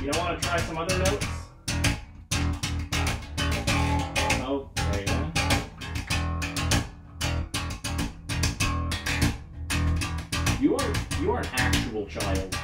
You don't want to try some other notes? Oh, okay then. You are you are an actual child.